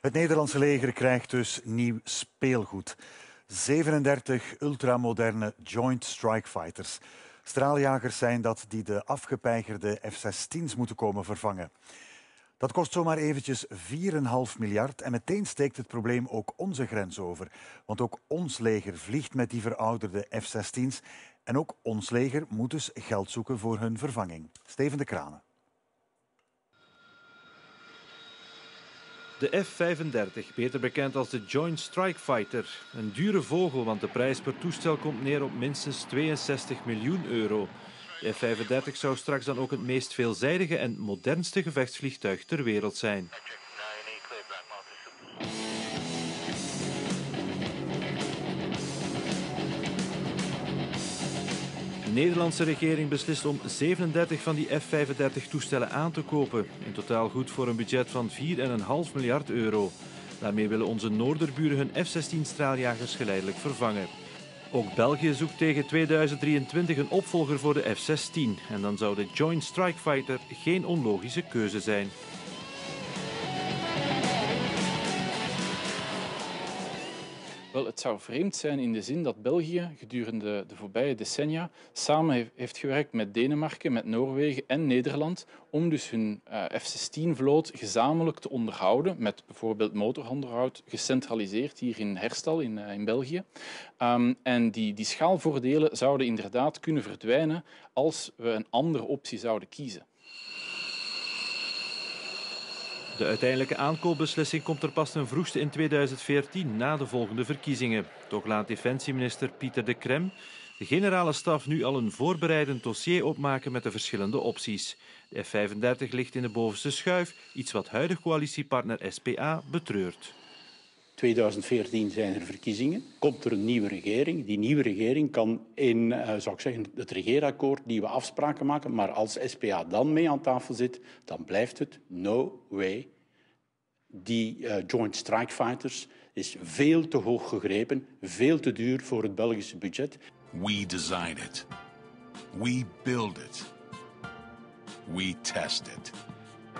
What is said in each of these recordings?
Het Nederlandse leger krijgt dus nieuw speelgoed. 37 ultramoderne Joint Strike Fighters. Straaljagers zijn dat die de afgepeigerde F-16's moeten komen vervangen. Dat kost zomaar eventjes 4,5 miljard en meteen steekt het probleem ook onze grens over. Want ook ons leger vliegt met die verouderde F-16's en ook ons leger moet dus geld zoeken voor hun vervanging. Steven de Kranen. De F-35, beter bekend als de Joint Strike Fighter. Een dure vogel, want de prijs per toestel komt neer op minstens 62 miljoen euro. De F-35 zou straks dan ook het meest veelzijdige en modernste gevechtsvliegtuig ter wereld zijn. De Nederlandse regering beslist om 37 van die F-35-toestellen aan te kopen. In totaal goed voor een budget van 4,5 miljard euro. Daarmee willen onze noorderburen hun F-16-straaljagers geleidelijk vervangen. Ook België zoekt tegen 2023 een opvolger voor de F-16. En dan zou de Joint Strike Fighter geen onlogische keuze zijn. Wel, het zou vreemd zijn in de zin dat België gedurende de voorbije decennia samen heeft gewerkt met Denemarken, met Noorwegen en Nederland om dus hun uh, F-16-vloot gezamenlijk te onderhouden, met bijvoorbeeld motoronderhoud, gecentraliseerd hier in Herstal in, uh, in België. Um, en die, die schaalvoordelen zouden inderdaad kunnen verdwijnen als we een andere optie zouden kiezen. De uiteindelijke aankoopbeslissing komt er pas ten vroegste in 2014, na de volgende verkiezingen. Toch laat defensieminister Pieter de Krem de generale staf nu al een voorbereidend dossier opmaken met de verschillende opties. De F-35 ligt in de bovenste schuif, iets wat huidig coalitiepartner SPA betreurt. 2014 zijn er verkiezingen, komt er een nieuwe regering. Die nieuwe regering kan in, uh, zou ik zeggen, het regeerakkoord nieuwe afspraken maken, maar als SPA dan mee aan tafel zit, dan blijft het no way. Die uh, Joint Strike Fighters is veel te hoog gegrepen, veel te duur voor het Belgische budget. We design it. We build it. We test it.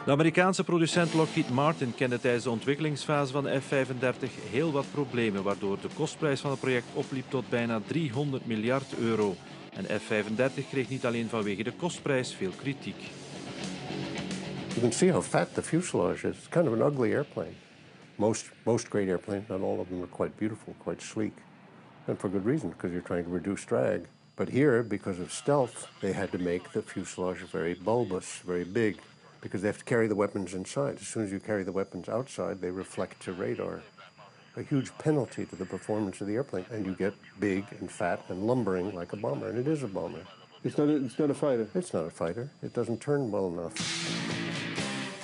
De Amerikaanse producent Lockheed Martin kende tijdens de ontwikkelingsfase van de F-35 heel wat problemen, waardoor de kostprijs van het project opliep tot bijna 300 miljard euro. En F-35 kreeg niet alleen vanwege de kostprijs veel kritiek. You can see how fat the fuselage is. It's kind of an ugly airplane. Most, most great airplanes, not all of them, are quite beautiful, quite sleek. And for good reason, because you're trying to reduce drag. But here, because of stealth, they had to make the fuselage very bulbous, very big, because they have to carry the weapons inside. As soon as you carry the weapons outside, they reflect to radar. A huge penalty to the performance of the airplane, and you get big and fat and lumbering like a bomber, and it is a bomber. It's not a, it's not a fighter. It's not a fighter. It doesn't turn well enough.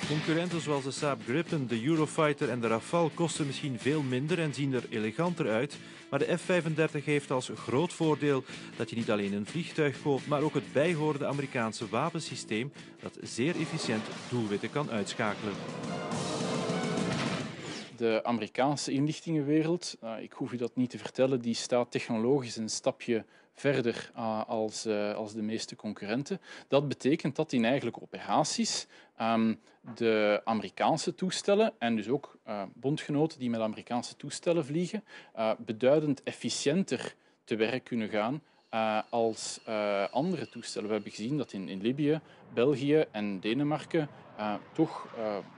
Concurrenten zoals de Saab Gripen, de Eurofighter en de Rafale kosten misschien veel minder en zien er eleganter uit. Maar de F-35 heeft als groot voordeel dat je niet alleen een vliegtuig koopt, maar ook het bijhorende Amerikaanse wapensysteem dat zeer efficiënt doelwitten kan uitschakelen. De Amerikaanse inlichtingenwereld, uh, ik hoef u dat niet te vertellen, die staat technologisch een stapje verder uh, als, uh, als de meeste concurrenten. Dat betekent dat in eigenlijk operaties um, de Amerikaanse toestellen en dus ook uh, bondgenoten die met Amerikaanse toestellen vliegen, beduidend efficiënter te werk kunnen gaan als andere toestellen. We hebben gezien dat in, in Libië, België en Denemarken toch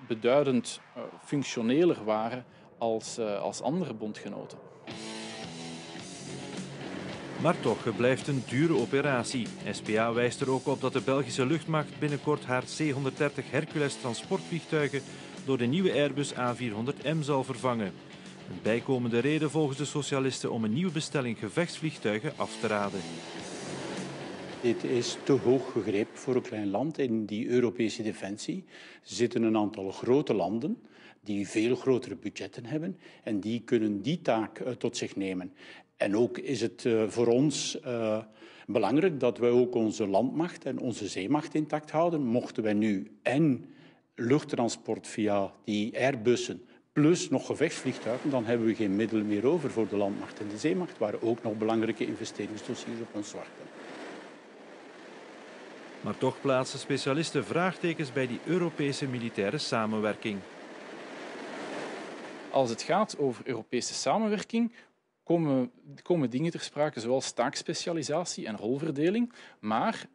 beduidend functioneler waren als, als andere bondgenoten. Maar toch, het blijft een dure operatie. SPA wijst er ook op dat de Belgische luchtmacht binnenkort haar C-130 Hercules transportvliegtuigen door de nieuwe Airbus A400M zal vervangen. Een bijkomende reden volgens de socialisten om een nieuwe bestelling gevechtsvliegtuigen af te raden. Dit is te hoog gegrepen voor een klein land in die Europese defensie. Zitten een aantal grote landen die veel grotere budgetten hebben en die kunnen die taak uh, tot zich nemen. En ook is het uh, voor ons uh, belangrijk dat wij ook onze landmacht en onze zeemacht intact houden. Mochten wij nu en luchttransport via die Airbussen plus nog gevechtsvliegtuigen, dan hebben we geen middelen meer over voor de landmacht en de zeemacht, waar ook nog belangrijke investeringsdossiers op ons wachten. Maar toch plaatsen specialisten vraagtekens bij die Europese militaire samenwerking. als het gaat over Europese samenwerking, komen, komen dingen ter sprake zoals taakspecialisatie en rolverdeling. Maar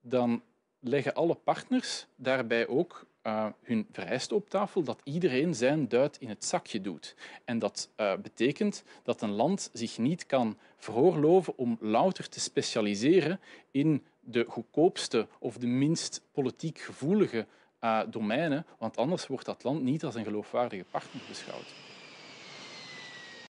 dan leggen alle partners daarbij ook uh, hun vereisten op tafel dat iedereen zijn duit in het zakje doet. En dat uh, betekent dat een land zich niet kan veroorloven om louter te specialiseren in de goedkoopste of de minst politiek gevoelige uh, domeinen, want anders wordt dat land niet als een geloofwaardige partner beschouwd.